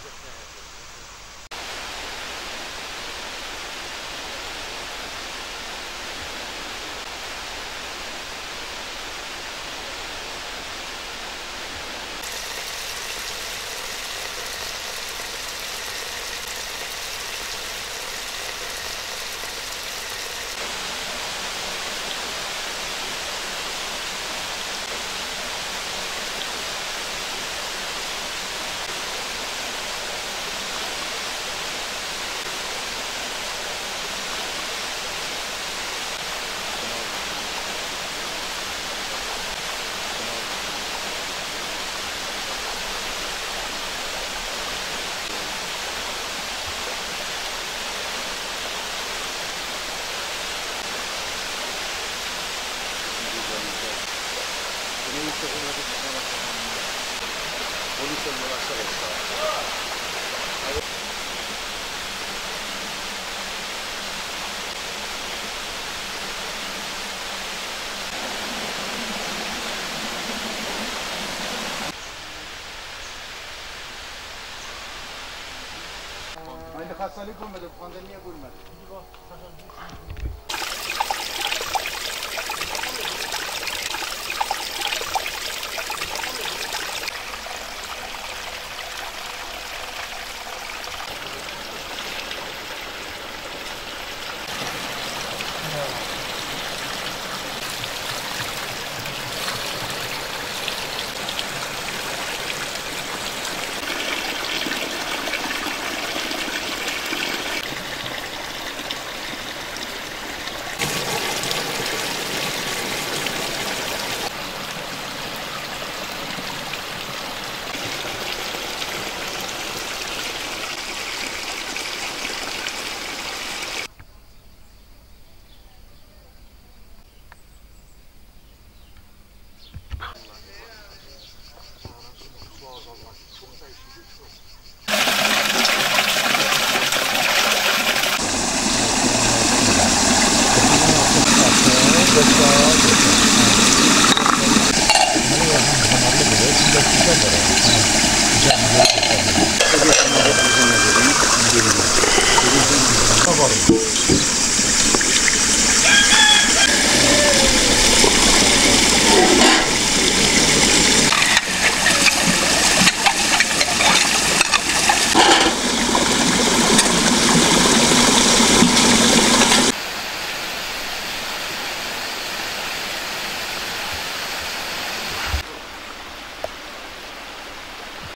project manager. してもらってたかなと思うんで、お店もらしたりしたら。Meine Kastanien kommen, der Brand mir gut mit. 方法，你错在一次。